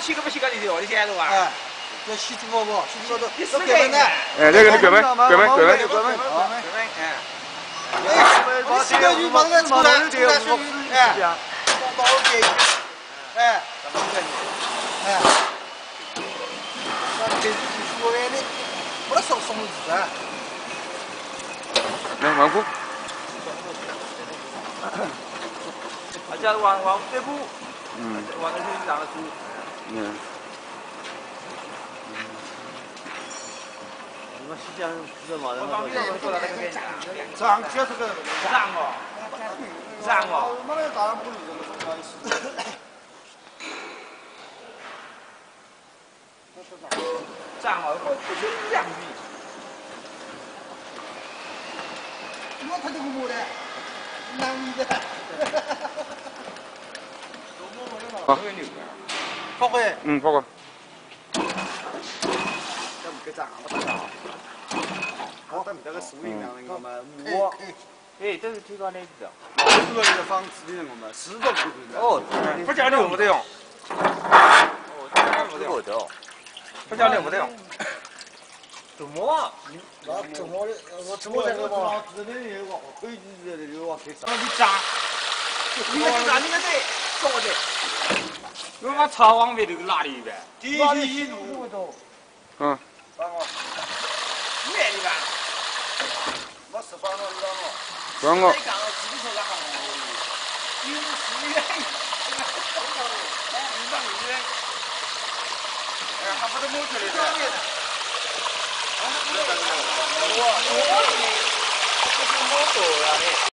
洗个不洗个你现在吧？哎，要都你都改门的。哎，这个你关门，关门，关门。关门，关门，哎，你洗个鱼把那个出来，出来水，哎，放到给，哎，哎，那的，不能少松子啊。来，王夫。啊，这王王嗯，往那去让他住。嗯。你们西江是嘛？我旁边坐到那个边上，上接这个上哦，上哦。妈的，大人不理这个中间是。上哦，我不是两米。我他这个么的，难米的。好，嗯，放过。这不给涨了，不涨。好，咱们这个树林上那个嘛，我，哎，这是推高那个。这个这房子里我们四个。哦，不讲究不得用。哦，这样不得用。不讲究不得用。怎么啊？那怎么的？我怎么这个嘛？这里有个可以这里有个可以涨。你涨。你那是啥？你那得说的。我把草往外头拉里呗。第一路。嗯。帮我。卖的吧？我是帮我，你帮我。帮我。你讲了，自己说干啥？你是远，哎，你让你远。哎，还不得摸出来的。我我我，这是我做呀的。